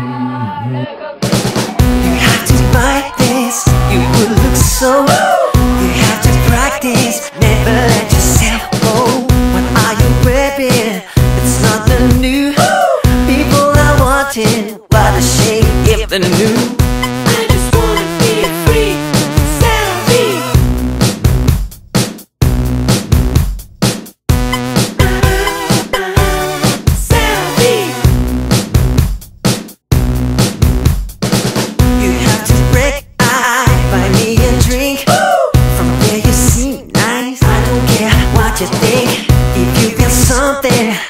You have to fight this, you will look so You have to practice, never let yourself go. What are you wearing? It's not new. People are watching, what a shame if the new? you think? If you feel something